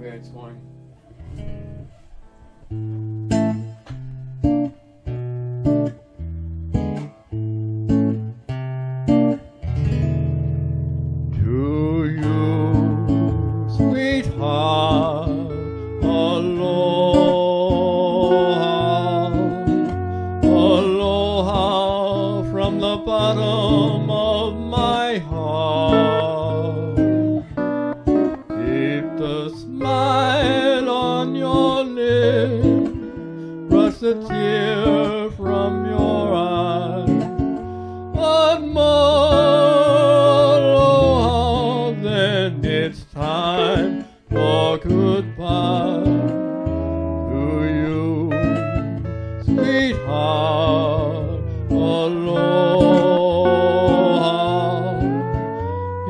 Okay, it's going. From the bottom of my heart. Brush a tear from your eye. One more aloha, then it's time for goodbye to you, sweetheart. Aloha.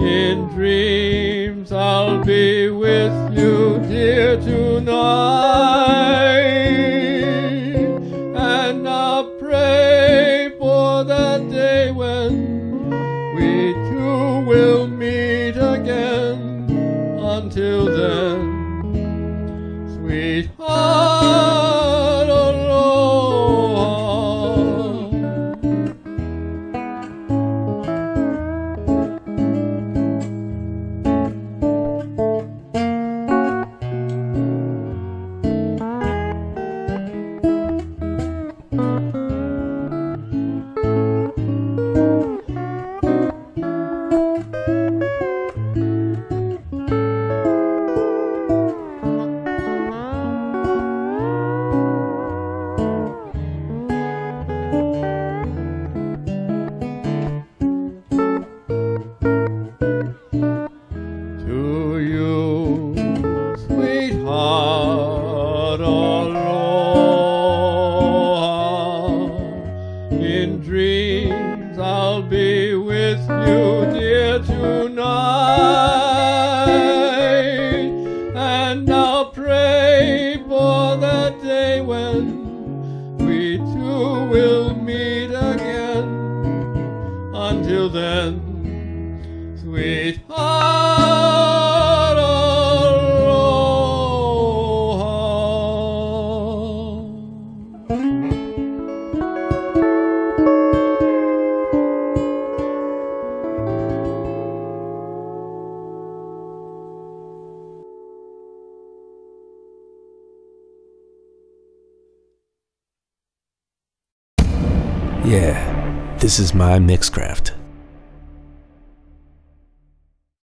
In dreams I'll be with you, dear, tonight. Sweetheart, And I'll pray for that day when Until then, Sweetheart. Yeah, this is my Mixcraft.